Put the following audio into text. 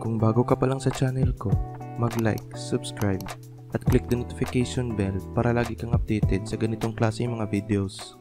Kung bago ka pa lang sa channel ko, mag-like, subscribe, at click the notification bell para lagi kang updated sa ganitong klase mga videos.